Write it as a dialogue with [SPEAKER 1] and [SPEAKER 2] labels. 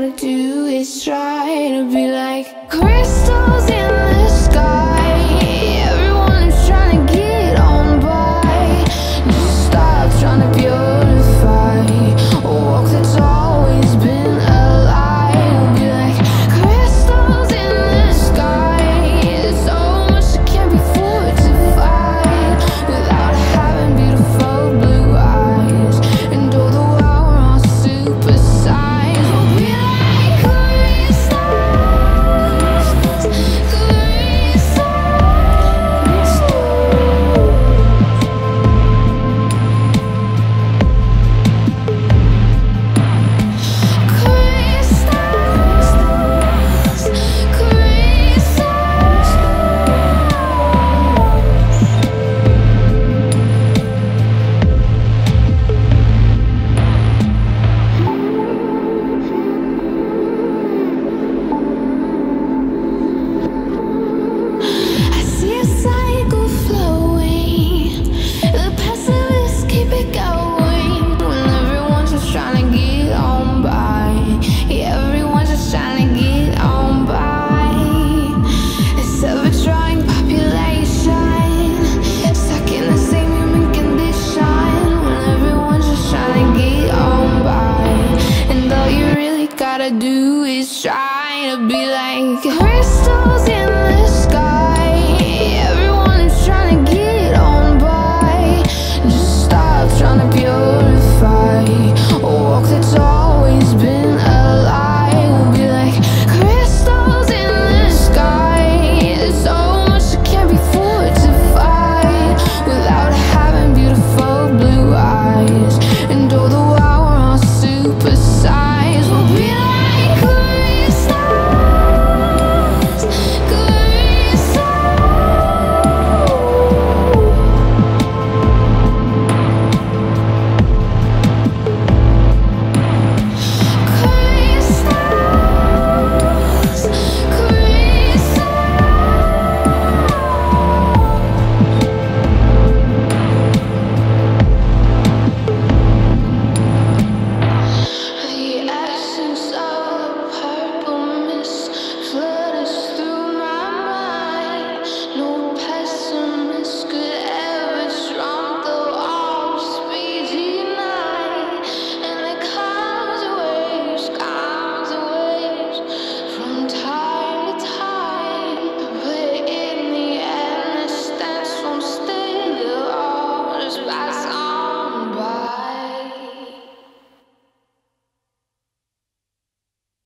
[SPEAKER 1] gotta do is try to be like crazy do is try to be like crystal